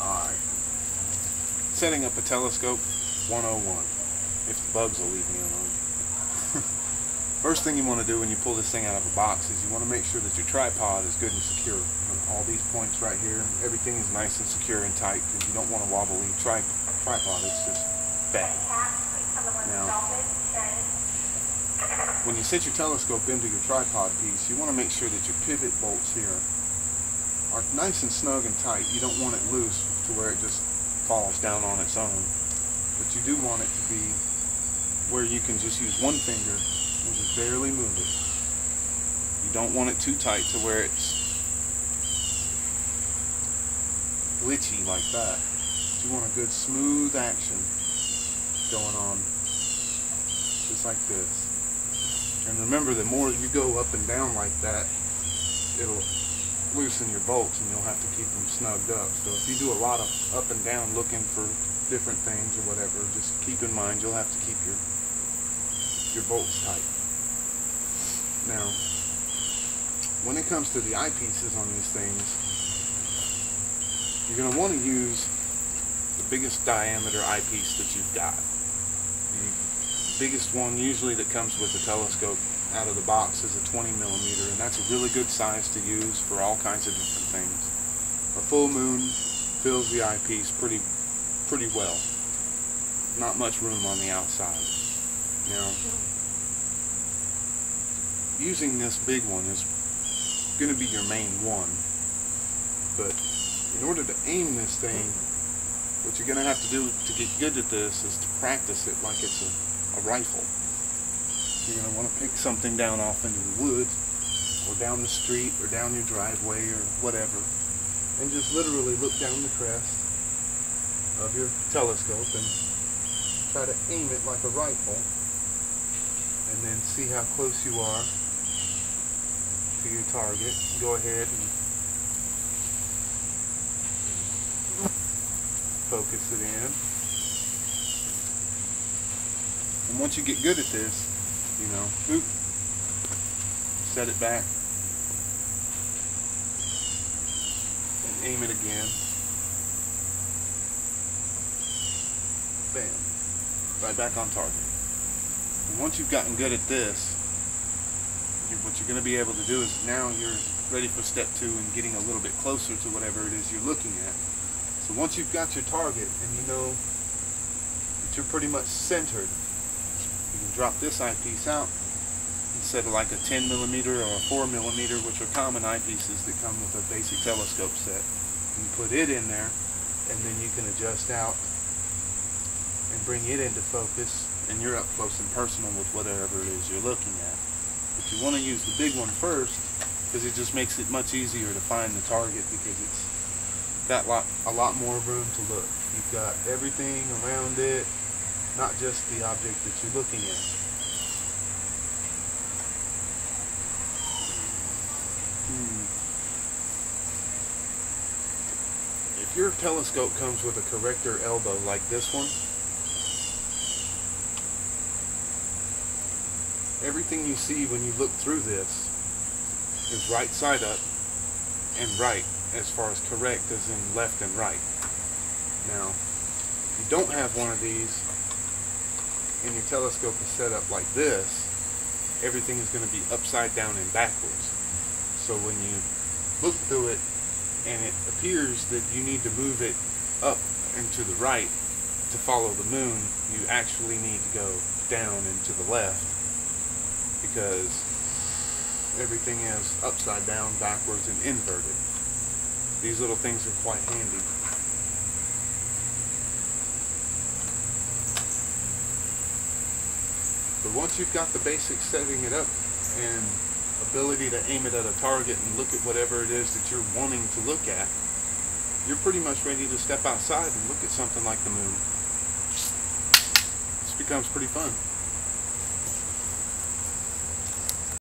Alright. Setting up a telescope 101. If the bugs will leave me alone. First thing you want to do when you pull this thing out of a box is you want to make sure that your tripod is good and secure. all these points right here, everything is nice and secure and tight because you don't want a wobbly tri tripod. It's just bad. Now, when you set your telescope into your tripod piece, you want to make sure that your pivot bolts here are nice and snug and tight. You don't want it loose to where it just falls down on its own. But you do want it to be where you can just use one finger and just barely move it. You don't want it too tight to where it's glitchy like that. You want a good smooth action going on just like this. And remember, the more you go up and down like that, it'll loosen your bolts and you'll have to keep them snugged up. So if you do a lot of up and down looking for different things or whatever, just keep in mind you'll have to keep your your bolts tight. Now, when it comes to the eyepieces on these things, you're going to want to use the biggest diameter eyepiece that you've got. The biggest one usually that comes with the telescope out of the box is a 20 millimeter, and that's a really good size to use for all kinds of different things. A full moon fills the eyepiece pretty, pretty well. Not much room on the outside. Now, using this big one is going to be your main one, but in order to aim this thing, what you're going to have to do to get good at this is to practice it like it's a, a rifle. You're going to want to pick something down off into the woods or down the street or down your driveway or whatever and just literally look down the crest of your telescope and try to aim it like a rifle and then see how close you are to your target. Go ahead and focus it in. And once you get good at this, you know, oop, set it back, and aim it again. Bam, right back on target. And once you've gotten good at this, you, what you're going to be able to do is now you're ready for step two and getting a little bit closer to whatever it is you're looking at. So once you've got your target and you know that you're pretty much centered drop this eyepiece out instead of like a 10 millimeter or a 4 millimeter, which are common eyepieces that come with a basic telescope set. You put it in there, and then you can adjust out and bring it into focus, and you're up close and personal with whatever it is you're looking at. But you want to use the big one first, because it just makes it much easier to find the target because it's got lot, a lot more room to look. You've got everything around it, not just the object that you're looking at. Hmm. If your telescope comes with a corrector elbow like this one, everything you see when you look through this is right side up and right as far as correct as in left and right. Now, if you don't have one of these, and your telescope is set up like this, everything is going to be upside down and backwards. So when you look through it and it appears that you need to move it up and to the right to follow the moon, you actually need to go down and to the left because everything is upside down, backwards, and inverted. These little things are quite handy. But once you've got the basics setting it up and ability to aim it at a target and look at whatever it is that you're wanting to look at, you're pretty much ready to step outside and look at something like the moon. This becomes pretty fun.